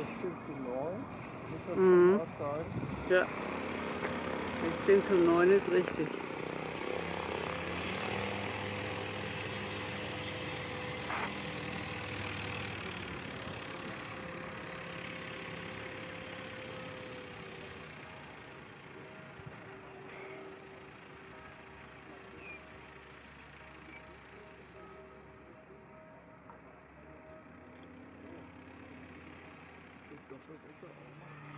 16 zu 9. Muss das Mhm. Format sein. Ja. 16 zu 9 ist richtig. Don't forget to Almighty.